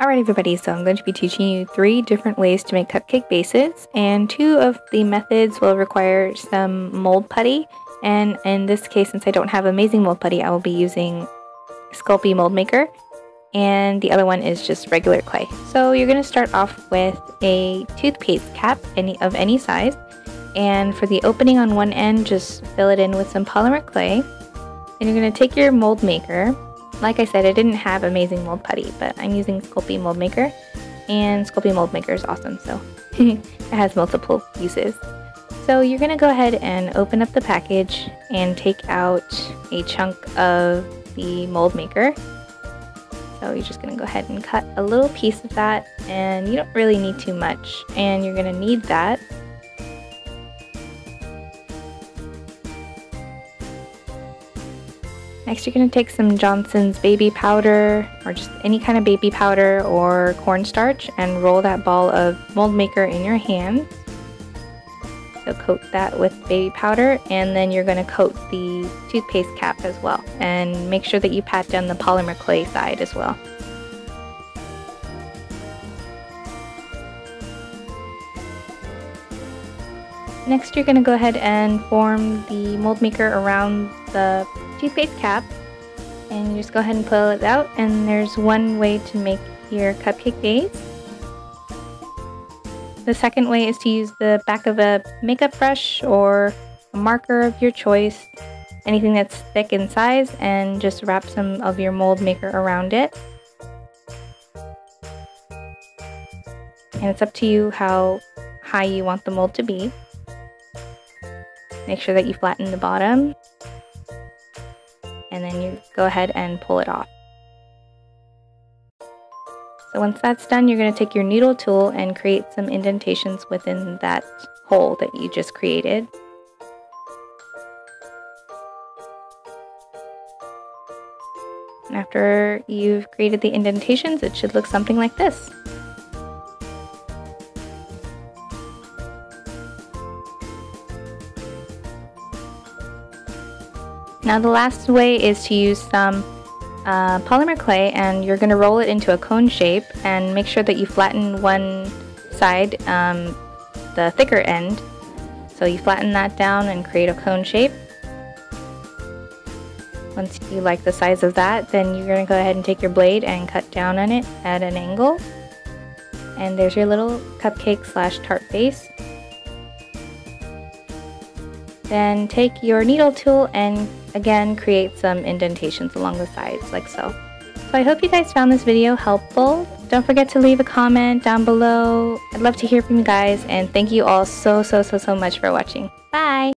Alright everybody, so I'm going to be teaching you three different ways to make cupcake bases and two of the methods will require some mold putty and in this case since I don't have amazing mold putty I will be using Sculpey mold maker and the other one is just regular clay. So you're going to start off with a toothpaste cap any of any size and for the opening on one end just fill it in with some polymer clay and you're going to take your mold maker like I said, I didn't have amazing mold putty, but I'm using Sculpey Mold Maker, and Sculpey Mold Maker is awesome, so it has multiple uses. So you're going to go ahead and open up the package and take out a chunk of the mold maker. So you're just going to go ahead and cut a little piece of that, and you don't really need too much, and you're going to need that Next you're going to take some Johnson's baby powder or just any kind of baby powder or cornstarch and roll that ball of mold maker in your hand. So coat that with baby powder and then you're going to coat the toothpaste cap as well and make sure that you pat down the polymer clay side as well. Next you're going to go ahead and form the mold maker around the toothpaste cap and you just go ahead and pull it out and there's one way to make your cupcake base. The second way is to use the back of a makeup brush or a marker of your choice, anything that's thick in size, and just wrap some of your mold maker around it. And it's up to you how high you want the mold to be. Make sure that you flatten the bottom go ahead and pull it off. So once that's done, you're going to take your needle tool and create some indentations within that hole that you just created. And after you've created the indentations, it should look something like this. Now the last way is to use some uh, polymer clay and you're going to roll it into a cone shape and make sure that you flatten one side, um, the thicker end. So you flatten that down and create a cone shape. Once you like the size of that, then you're going to go ahead and take your blade and cut down on it at an angle. And there's your little cupcake slash tart base. Then take your needle tool and again create some indentations along the sides like so. So I hope you guys found this video helpful. Don't forget to leave a comment down below. I'd love to hear from you guys and thank you all so so so so much for watching. Bye!